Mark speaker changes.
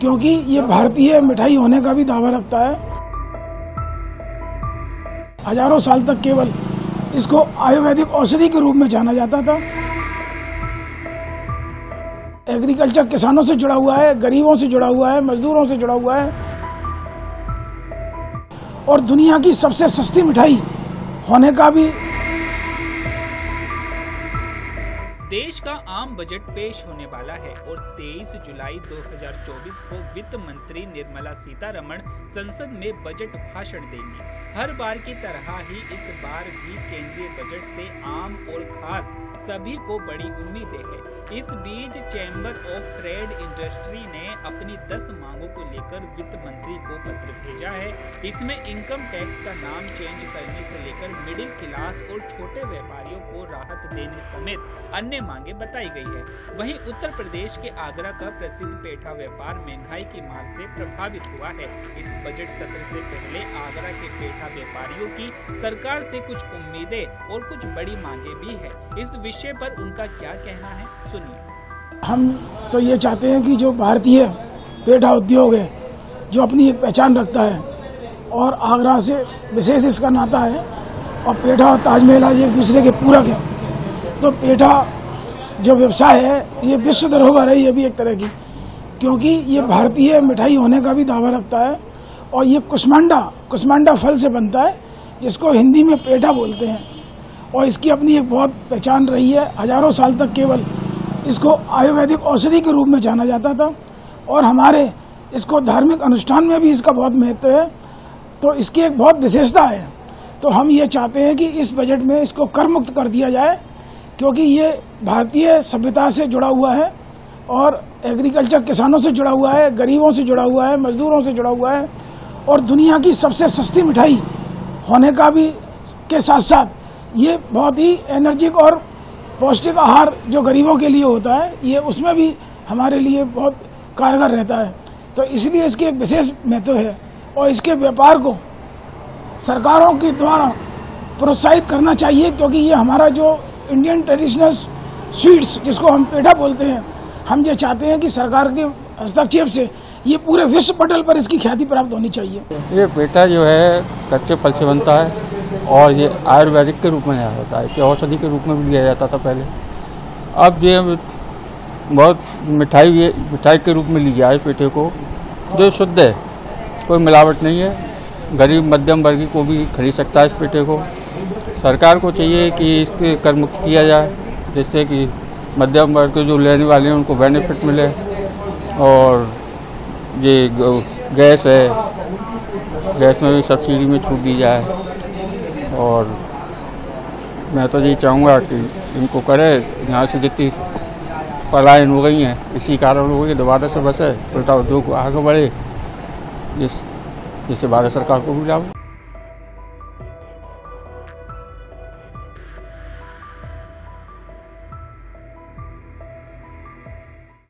Speaker 1: क्योंकि ये भारतीय मिठाई होने का भी दावा रखता है। हज़ारों साल तक केवल इसको आयुर्वेदिक औषधि के रूप में जाना जाता था। एग्रीकल्चर किसानों से जुड़ा हुआ है, गरीबों से जुड़ा हुआ है, मजदूरों से जुड़ा हुआ है। और दुनिया की सबसे सस्ती मिठाई होने का भी
Speaker 2: देश का आम बजट पेश होने वाला है और 23 जुलाई 2024 को वित्त मंत्री निर्मला सीतारमण संसद में बजट भाषण देंगी। हर बार की तरह ही इस बार भी केंद्रीय बजट से आम और खास सभी को बड़ी उम्मीदें हैं। इस बीच चैम्बर ऑफ़ ट्रेड इंडस्ट्री ने अपनी 10 मांगों को लेकर वित्त मंत्री को पत्र भेजा है। इसमें इनकम टैक्स का नाम चेंज करने से लेकर मिडिल क्लास और छोटे व्यापारियों को राहत देने समेत अन्य मांगे बताई गई है। वहीं उत्तर प्रदेश के आगरा का प्रसिद्ध पेठा व्यापार महँगाई की मार से प्रभावित हुआ है। इस बजट सत्र से पहले आगरा के पेठा व्यापारियों की सरकार से कुछ उम्मीदें और कुछ बड़ी मांगे भी है। इस विषय पर उनका क्या कहना है? सुनिए।
Speaker 1: हम तो ये चाहते हैं कि जो भारतीय पेठा उद्योग है, जो अपनी पहचान रखता है और आगरा से विशेष इसका नाता है और पेठा और ताजमहल आज एक दूसरे के पूरक है तो पेठा जो व्यवसाय है, ये विश्व धरोहर है, ये भी एक तरह की। क्योंकि ये भारतीय मिठाई होने का भी दावा रखता है और ये कुष्मांडा कुष्मांडा फल से बनता है, जिसको हिंदी में पेठा बोलते हैं। और इसकी अपनी एक बहुत पहचान रही है, हज़ारों साल तक केवल इसको आयुर्वेदिक औषधि के रूप में जाना जाता था। और हमारे इसको धार्मिक अनुष्ठान में भी इसका बहुत महत्व है। तो इसकी एक बहुत विशेषता है। तो हम ये चाहते हैं कि इस बजट में इसको कर मुक्त कर दिया जाए क्योंकि ये भारतीय सभ्यता से जुड़ा हुआ है और एग्रीकल्चर किसानों से जुड़ा हुआ है, गरीबों से जुड़ा हुआ है, मजदूरों से जुड़ा हुआ है और दुनिया की सबसे सस्ती मिठाई होने का भी के साथ साथ ये बहुत ही एनर्जिक और पौष्टिक आहार जो गरीबों के लिए होता है, ये उसमें भी हमारे लिए बहुत कारगर रहता है। तो इसलिए इसकी एक विशेष महत्व है और इसके व्यापार को सरकारों के द्वारा प्रोत्साहित करना चाहिए क्योंकि ये हमारा जो इंडियन ट्रेडिशनल स्वीट्स जिसको हम पेठा बोलते हैं, हम ये चाहते हैं कि सरकार के हस्तक्षेप से ये पूरे विश्व पटल पर इसकी ख्याति प्राप्त होनी चाहिए।
Speaker 3: ये पेठा जो है, कच्चे फल से बनता है, और ये आयुर्वेदिक के रूप में होता है। औषधि के रूप में भी लिया जाता था पहले। अब ये बहुत मिठाई मिठाई के रूप में लिया है पेठे को, जो शुद्ध है, कोई मिलावट नहीं है। गरीब मध्यम वर्गी को भी खरीद सकता है इस पेठे को। सरकार को चाहिए कि इसके कर मुक्त किया जाए, जिससे कि मध्यम वर्ग के जो लेने वाले हैं, उनको बेनिफिट मिले और ये गैस है, गैस में भी सब्सिडी में छूट दी जाए। और मैं तो ये चाहूँगा कि इनको करे, यहाँ से जितनी पलायन हो गई हैं, इसी कारण हो गई दोबारा से बसे, उल्टा उद्योग आगे बढ़े, जिस, जिससे भारत सरकार को भी लाभ